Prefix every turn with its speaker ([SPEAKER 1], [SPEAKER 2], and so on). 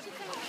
[SPEAKER 1] 시청해주셔서 감사합니다.